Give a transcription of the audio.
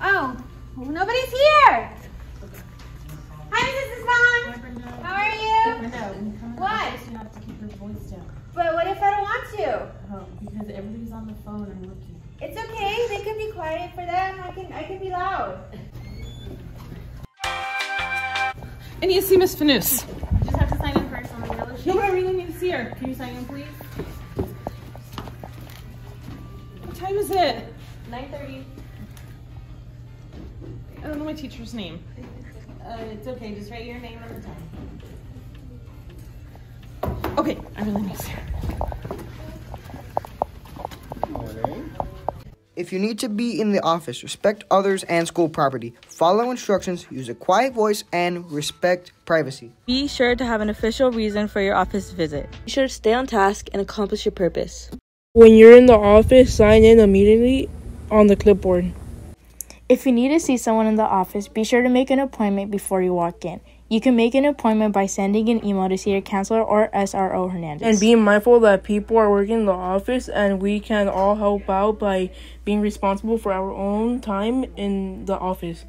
Oh, nobody's here. Hi, Mrs. Desmond. How are you? What? You have to keep your voice down. But what if I don't want to? Oh, because everybody's on the phone and looking. It's okay. They can be quiet for them. I can. I can be loud. I need to see Miss Finus. You just have to sign in first on the yellow sheet. No, but I really need to see her. Can you sign in, please? What time is it? 9.30. I don't know my teacher's name. Uh, it's okay. Just write your name on the time. Okay, I really need to see her. If you need to be in the office, respect others and school property. Follow instructions, use a quiet voice, and respect privacy. Be sure to have an official reason for your office visit. Be sure to stay on task and accomplish your purpose. When you're in the office, sign in immediately on the clipboard. If you need to see someone in the office, be sure to make an appointment before you walk in. You can make an appointment by sending an email to see your counselor or SRO Hernandez. And be mindful that people are working in the office and we can all help out by being responsible for our own time in the office.